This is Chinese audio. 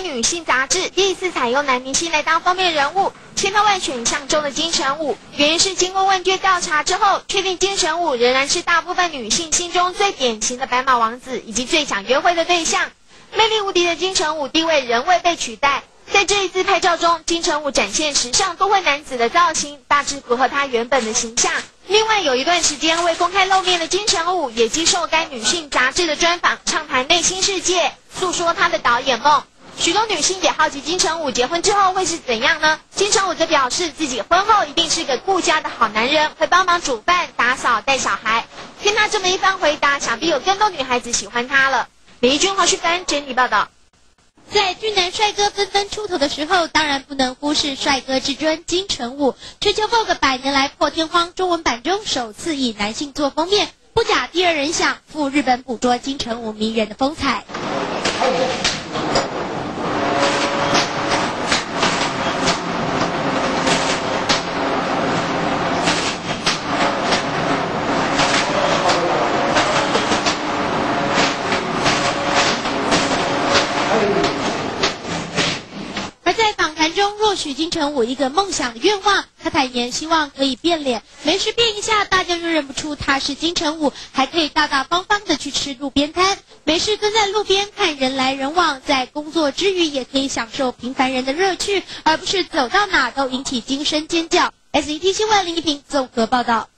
女性杂志第一次采用男明星来当封面人物，千挑万选相中的金城武。原因是经过问卷调查之后，确定金城武仍然是大部分女性心中最典型的白马王子，以及最想约会的对象。魅力无敌的金城武地位仍未被取代。在这一次拍照中，金城武展现时尚都会男子的造型，大致符合他原本的形象。另外，有一段时间未公开露面的金城武也接受该女性杂志的专访，畅谈内心世界，诉说他的导演梦。许多女性也好奇金城武结婚之后会是怎样呢？金城武则表示自己婚后一定是个顾家的好男人，会帮忙煮饭、打扫、带小孩。听他这么一番回答，想必有更多女孩子喜欢他了。李君华是跟整理报道。在俊男帅哥纷纷出头的时候，当然不能忽视帅哥至尊金城武。全球 Vogue 百年来破天荒中文版中首次以男性做封面，不假第二人想赴日本捕捉金城武迷人的风采。在访谈中，若许金城武一个梦想的愿望，他坦言希望可以变脸，没事变一下，大家就认不出他是金城武，还可以大大方方的去吃路边摊，没事蹲在路边看人来人往，在工作之余也可以享受平凡人的乐趣，而不是走到哪都引起惊声尖叫。SET 新闻林一平综合报道。